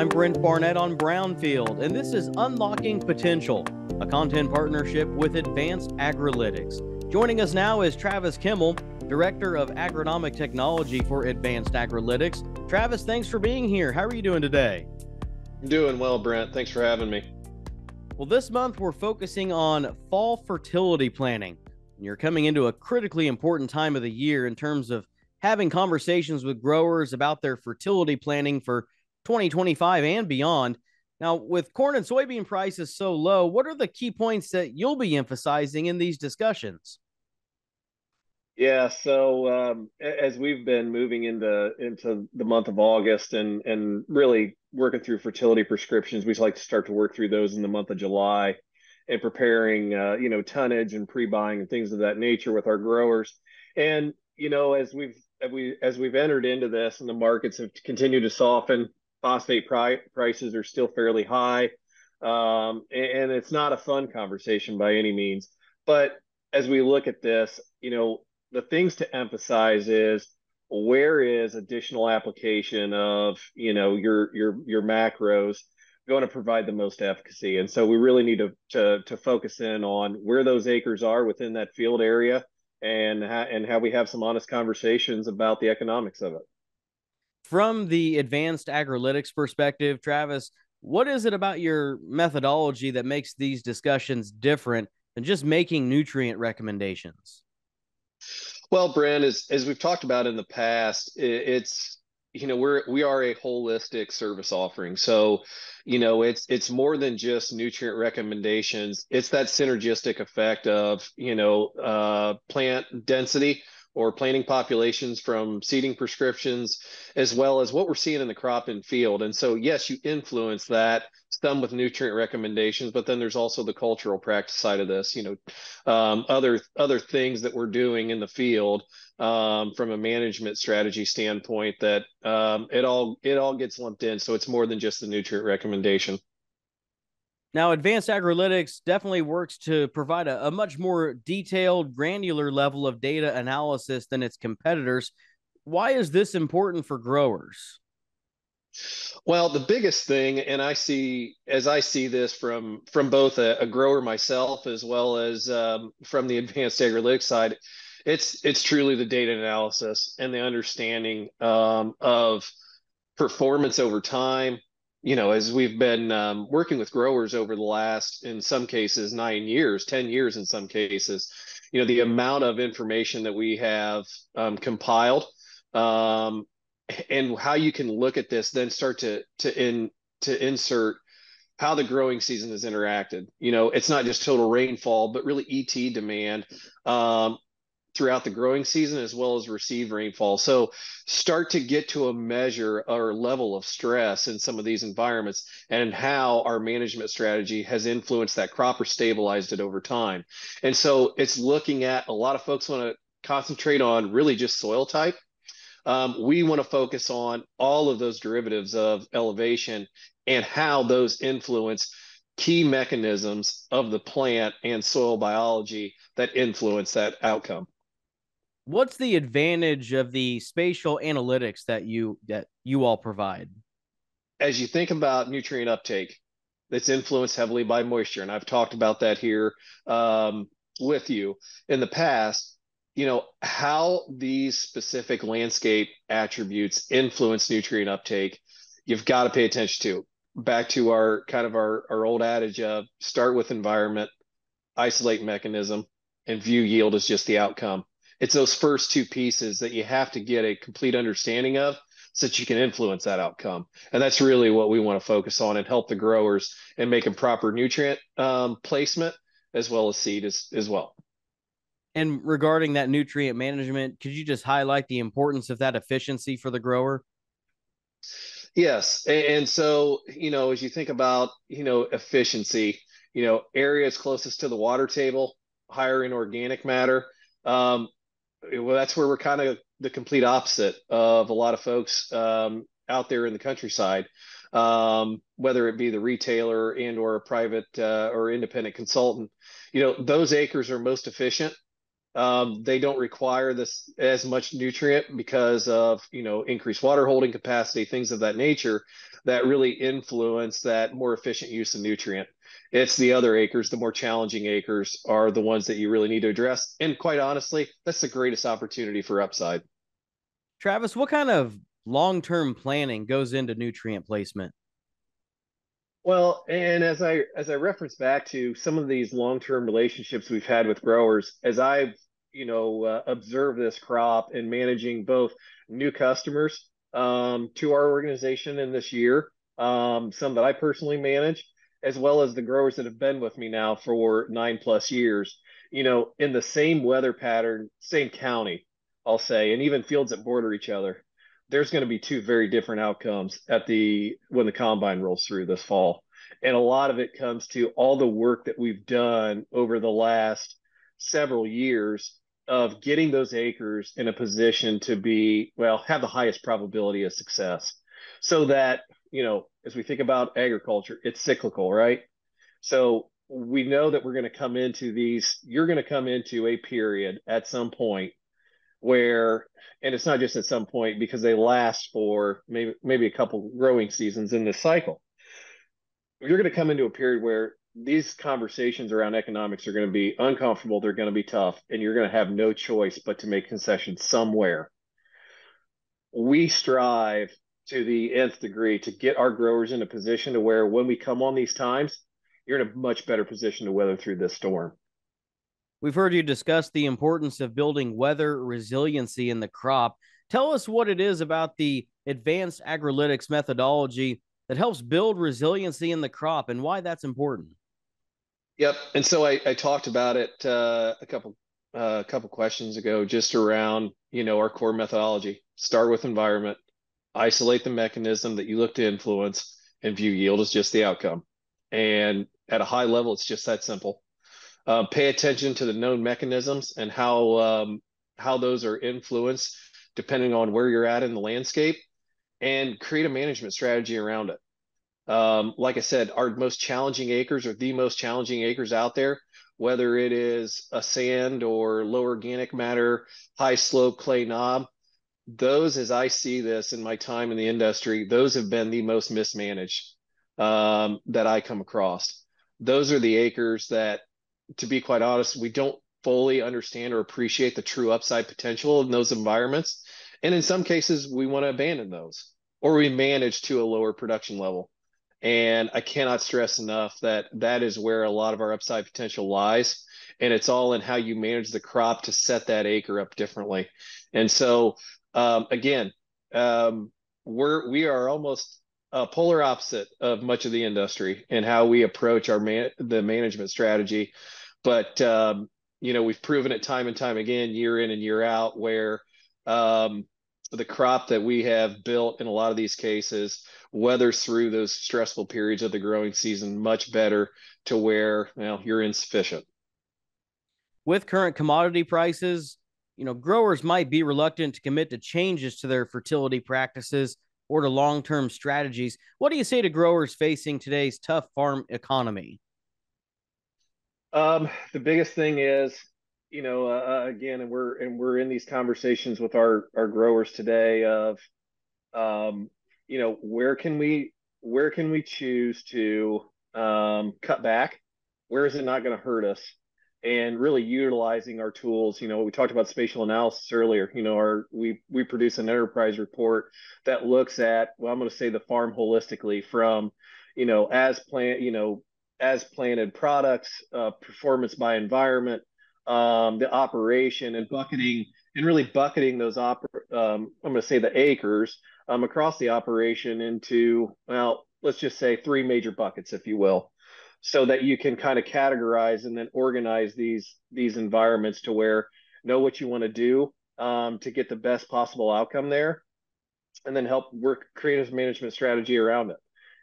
I'm Brent Barnett on Brownfield, and this is Unlocking Potential, a content partnership with Advanced Agrilytics. Joining us now is Travis Kimmel, Director of Agronomic Technology for Advanced Agrilytics. Travis, thanks for being here. How are you doing today? Doing well, Brent. Thanks for having me. Well, this month we're focusing on fall fertility planning. You're coming into a critically important time of the year in terms of having conversations with growers about their fertility planning for 2025 and beyond. Now, with corn and soybean prices so low, what are the key points that you'll be emphasizing in these discussions? Yeah, so um, as we've been moving into into the month of August and and really working through fertility prescriptions, we like to start to work through those in the month of July and preparing, uh, you know, tonnage and pre-buying and things of that nature with our growers. And you know, as we've as we as we've entered into this and the markets have continued to soften, phosphate pri- prices are still fairly high, um, and, and it's not a fun conversation by any means. But as we look at this, you know, the things to emphasize is where is additional application of you know your your your macros going to provide the most efficacy. And so we really need to, to, to focus in on where those acres are within that field area and ha- and how we have some honest conversations about the economics of it. From the advanced agrilytics perspective, Travis, what is it about your methodology that makes these discussions different than just making nutrient recommendations? Well, Brent, as as we've talked about in the past, it, it's you know we're we are a holistic service offering. So you know it's it's more than just nutrient recommendations. It's that synergistic effect of you know uh, plant density or planting populations from seeding prescriptions as well as what we're seeing in the crop and field and so yes you influence that some with nutrient recommendations but then there's also the cultural practice side of this you know um, other other things that we're doing in the field um, from a management strategy standpoint that um, it all it all gets lumped in. So it's more than just the nutrient recommendation. Now, Advanced Agrilytics definitely works to provide a, a, much more detailed, granular level of data analysis than its competitors. Why is this important for growers? Well, the biggest thing, and I see as I see this from from both a, a grower myself as well as um, from the Advanced Agrilytics side, it's it's truly the data analysis and the understanding um, of performance over time you know as we've been um, working with growers over the last in some cases nine years ten years in some cases you know the amount of information that we have um, compiled um, and how you can look at this then start to to in to insert how the growing season has interacted. You know, it's not just total rainfall, but really ET demand, um, throughout the growing season as well as receive rainfall. So start to get to a measure or level of stress in some of these environments and how our management strategy has influenced that crop or stabilized it over time. And so it's looking at a lot of folks want to concentrate on really just soil type. Um, we want to focus on all of those derivatives of elevation and how those influence key mechanisms of the plant and soil biology that influence that outcome what's the advantage of the spatial analytics that you that you all provide? As you think about nutrient uptake that's influenced heavily by moisture and i've talked about that here um, with you in the past. You know how these specific landscape attributes influence nutrient uptake you've got to pay attention to. Back to our kind of our, our old adage of start with environment isolate mechanism and view yield as just the outcome it's those first two pieces that you have to get a complete understanding of so that you can influence that outcome. And that's really what we want to focus on and help the growers and making proper nutrient um, placement as well as seed as, as well. And regarding that nutrient management, could you just highlight the importance of that efficiency for the grower? Yes. And so, you know, as you think about, you know, efficiency, you know, areas closest to the water table, higher in organic matter, um, well, that's where we're kind of the complete opposite of a lot of folks um, out there in the countryside, um, whether it be the retailer and or a private uh, or independent consultant. You know, those acres are most efficient Um, they don't require this as much nutrient because of you know increased water holding capacity, things of that nature that really influence that more efficient use of nutrient. It's the other acres, the more challenging acres are the ones that you really need to address. And quite honestly, that's the greatest opportunity for upside. Travis, what kind of long-term planning goes into nutrient placement? Well, and as I as I reference back to some of these long-term relationships we've had with growers, as I've you know uh, observed this crop and managing both new customers um, to our organization in this year, um, some that I personally manage, as well as the growers that have been with me now for nine plus years. You know, in the same weather pattern, same county, I'll say, and even fields that border each other there's going to be two very different outcomes at the when the combine rolls through this fall and a lot of it comes to all the work that we've done over the last several years of getting those acres in a position to be well have the highest probability of success so that you know as we think about agriculture it's cyclical right? So we know that we're going to come into these you're going to come into a period at some point where and it's not just at some point because they last for maybe maybe a couple growing seasons in this cycle. You're going to come into a period where these conversations around economics are going to be uncomfortable they're going to be tough and you're going to have no choice but to make concessions somewhere. We strive to the nth degree to get our growers in a position to where when we come on these times you're in a much better position to weather through this storm We've heard you discuss the importance of building weather resiliency in the crop. Tell us what it is about the Advanced Agrilytics methodology that helps build resiliency in the crop and why that's important. Yep. And so I, I talked about it uh, a couple uh, a couple questions ago, just around you know our core methodology. Start with environment, isolate the mechanism that you look to influence, and view yield as just the outcome. And at a high level, it's just that simple. Uh, pay attention to the known mechanisms and how um, how those are influenced depending on where you're at in the landscape, and create a management strategy around it. Um, like I said, our most challenging acres are the most challenging acres out there, whether it is a sand or low organic matter, high slope clay knob. Those, as I see this in my time in the industry, those have been the most mismanaged um, that I come across. Those are the acres that to be quite honest, we don't fully understand or appreciate the true upside potential in those environments. And in some cases, we want to abandon those or we manage to a lower production level. And I cannot stress enough that that is where a lot of our upside potential lies. And it's all in how you manage the crop to set that acre up differently. And so, um, again, um, we're we are almost a polar opposite of much of the industry and how we approach our man the management strategy but um, you know, we've proven it time and time again, year in and year out, where um, the crop that we have built in a lot of these cases weathers through those stressful periods of the growing season much better to where well you're insufficient. With current commodity prices, you know, growers might be reluctant to commit to changes to their fertility practices or to long-term strategies. What do you say to growers facing today's tough farm economy? Um, the biggest thing is, you know, uh, uh, again, and we're and we're in these conversations with our our growers today of, um, you know, where can we where can we choose to um, cut back? Where is it not going to hurt us? And really utilizing our tools. You know, we talked about spatial analysis earlier. You know, our we we produce an enterprise report that looks at well, I'm going to say the farm holistically from, you know, as plant, you know, as planted products, uh, performance by environment, um, the operation, and bucketing, and really bucketing those op- um, I'm going to say the acres um, across the operation into well, let's just say three major buckets, if you will, so that you can kind of categorize and then organize these these environments to where know what you want to do um, to get the best possible outcome there, and then help work creative management strategy around it.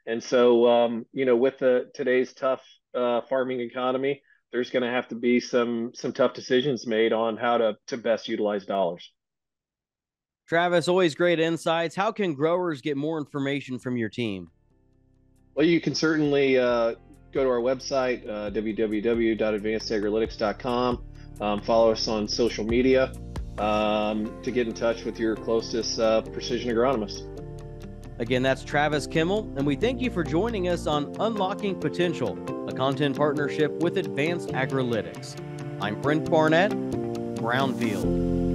And so, um, you know, with the today's tough uh, farming economy, there's going to have to be some some tough decisions made on how to to best utilize dollars. Travis, always great insights. How can growers get more information from your team? Well, you can certainly uh, go to our website, uh. Um, follow us on social media um, to get in touch with your closest uh, precision agronomist. Again, that's Travis Kimmel, and we thank you for joining us on Unlocking Potential, a content partnership with Advanced Agrilytics. I'm Brent Barnett, Brownfield.